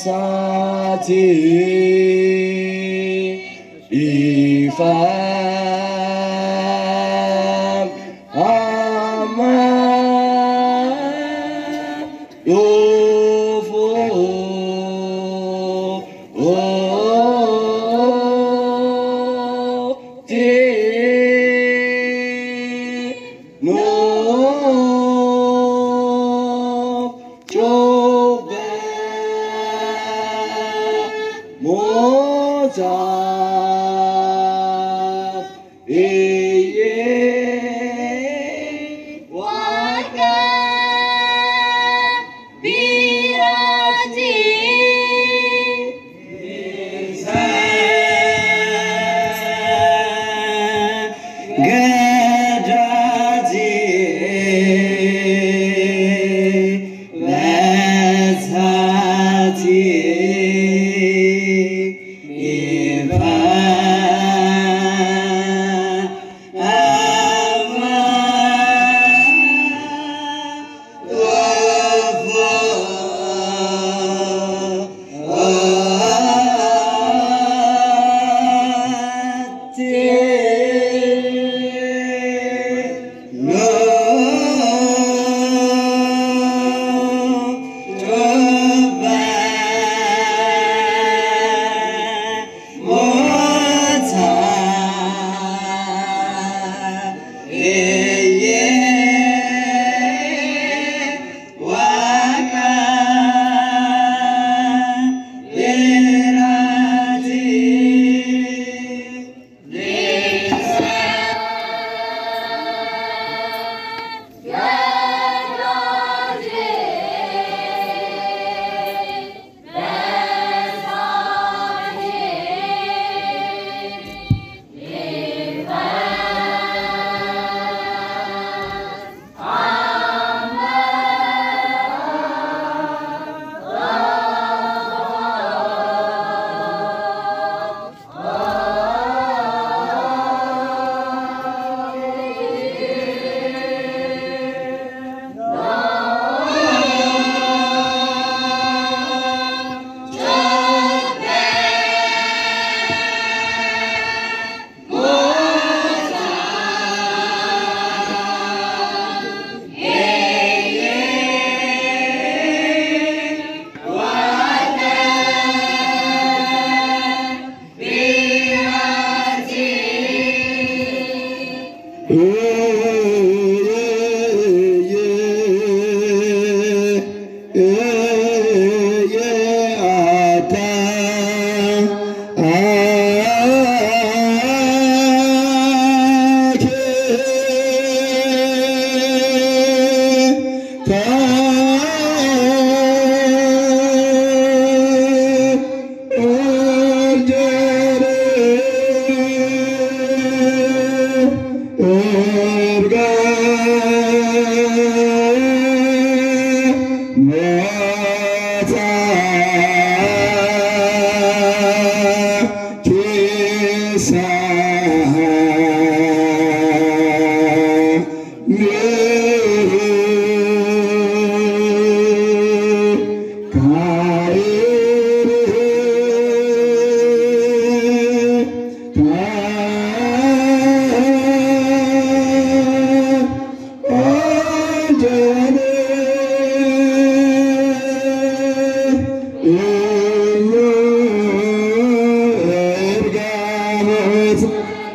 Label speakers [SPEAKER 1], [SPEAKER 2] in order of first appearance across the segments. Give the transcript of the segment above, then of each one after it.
[SPEAKER 1] Sate e faz.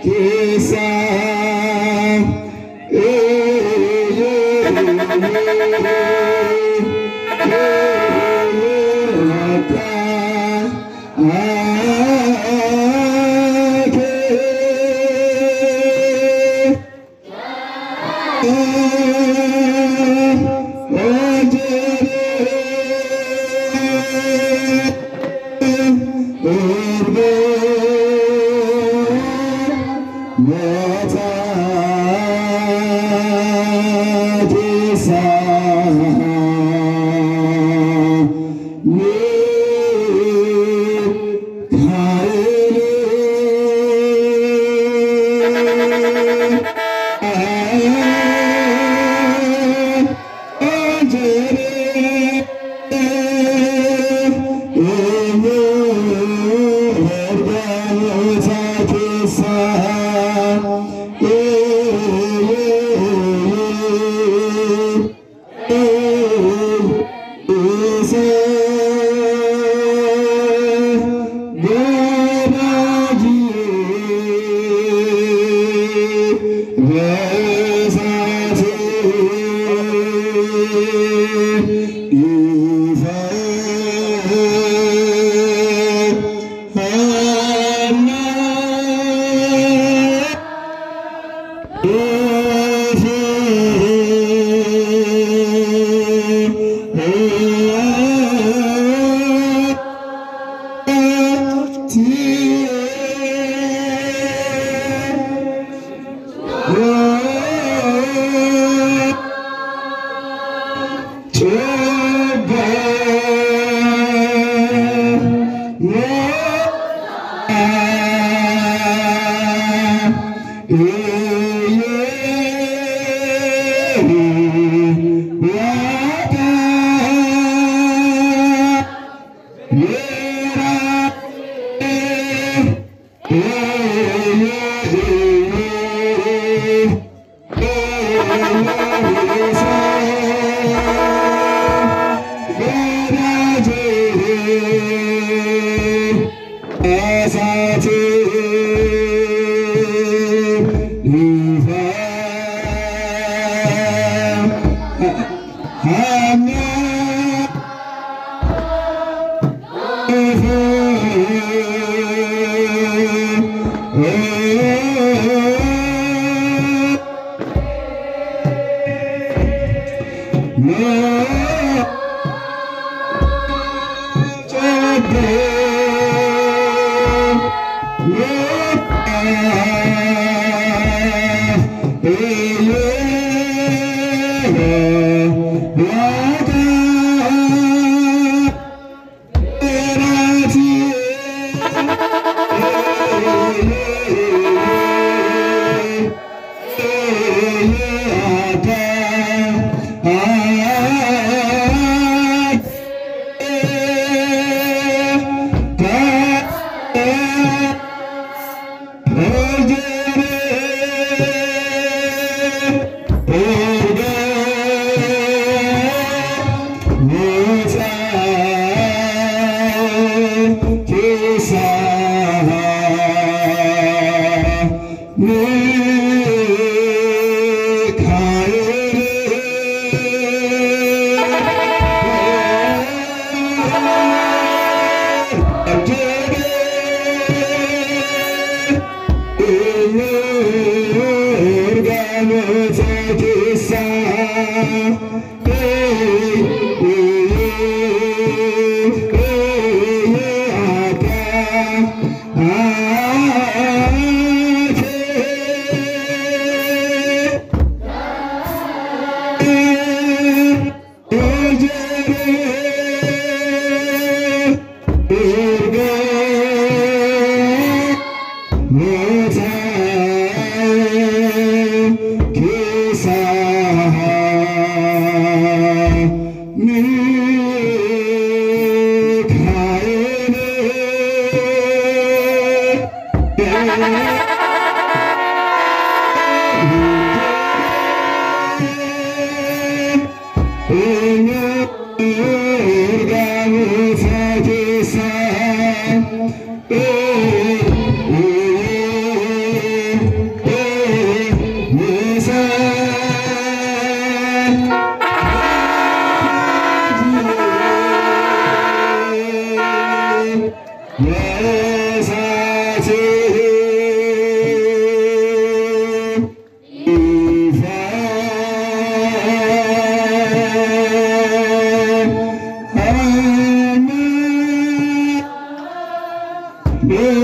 [SPEAKER 1] Oh, He Mm-hmm. mm-hmm. Yes, yes. Yeah. Yeah.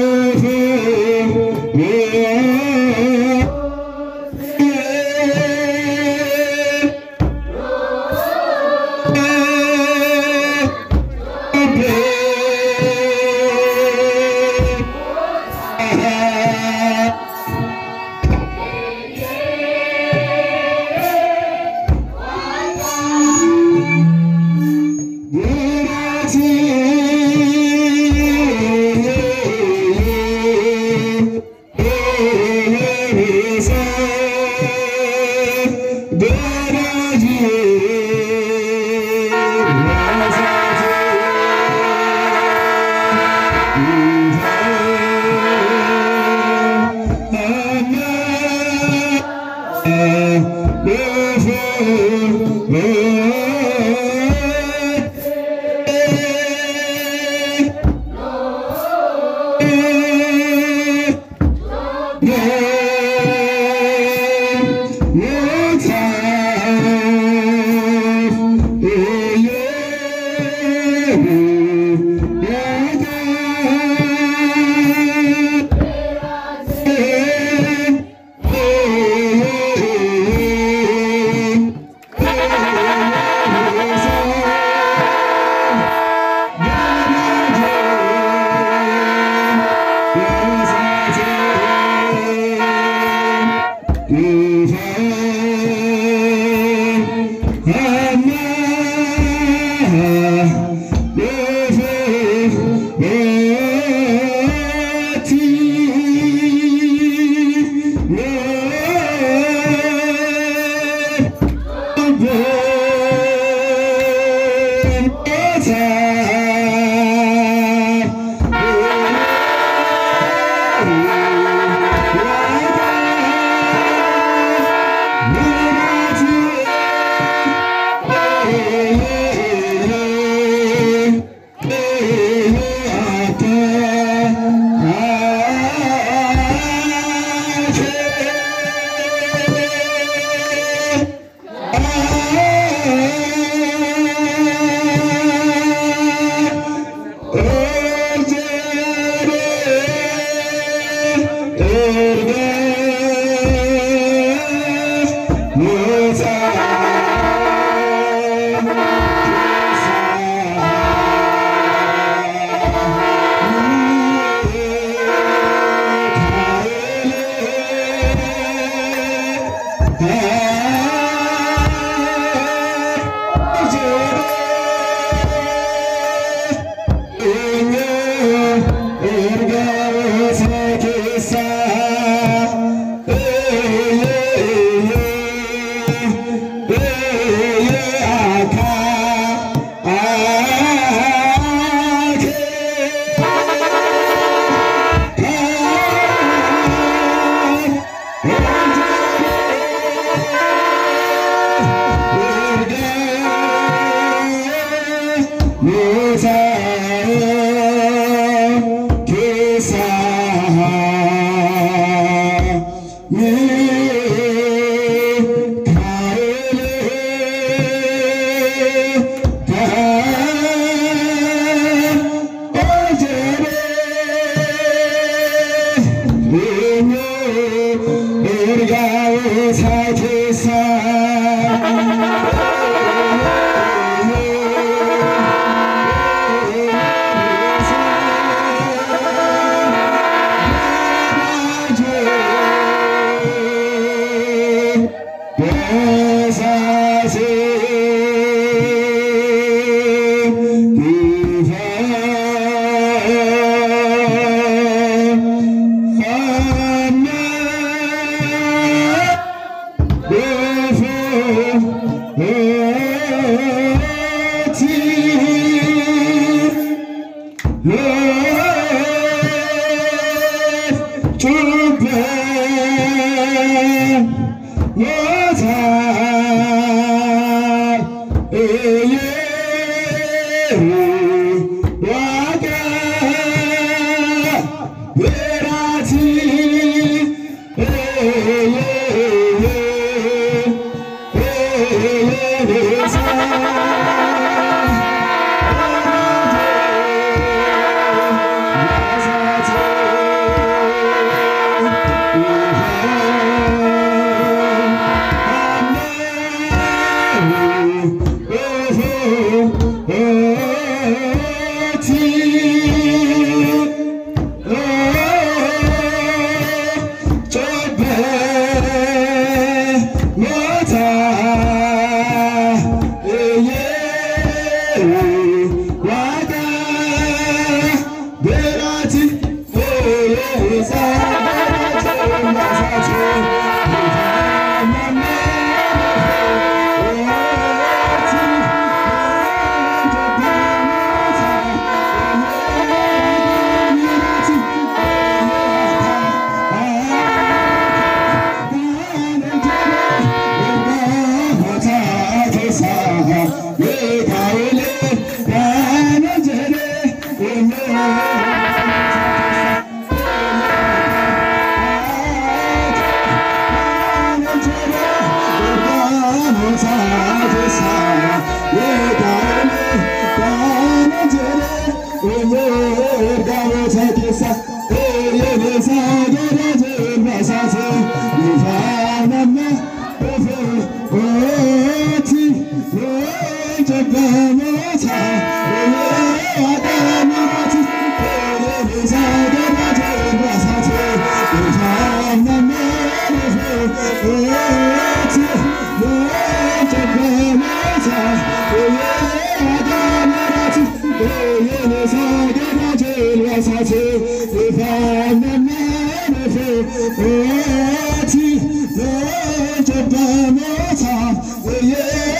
[SPEAKER 1] Jesus is Yeah.